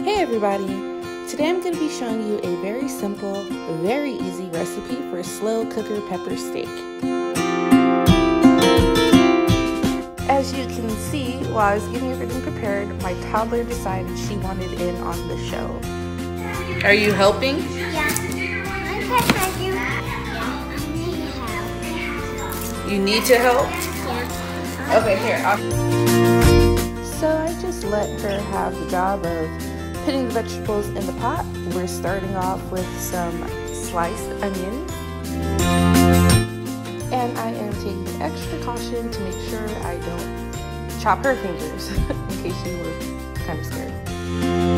Hey everybody! Today I'm going to be showing you a very simple, very easy recipe for a slow cooker pepper steak. As you can see, while I was getting everything prepared, my toddler decided she wanted in on the show. Are you helping? Yeah. I do. Yeah. I need help. You need to help? Yeah. Okay, here. I'll... So I just let her have the job of putting the vegetables in the pot. We're starting off with some sliced onions. And I am taking extra caution to make sure I don't chop her fingers in case you were kind of scared.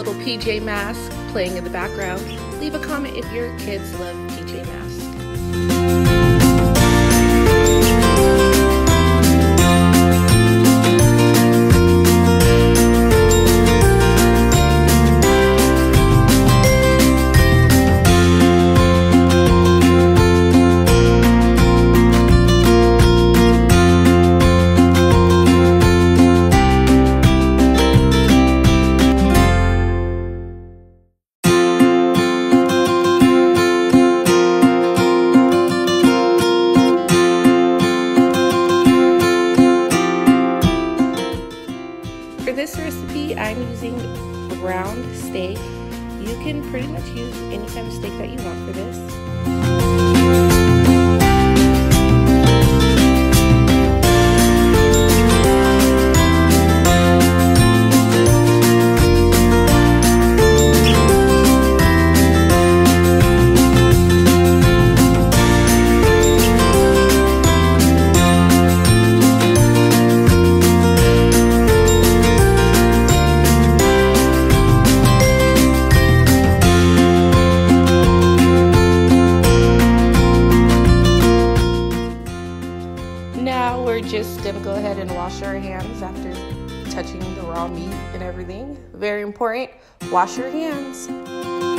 Little PJ Mask playing in the background. Leave a comment if your kids love PJ Mask. Steak. You can pretty much use any kind of steak that you want for this. Ahead and wash your hands after touching the raw meat and everything. Very important, wash your hands.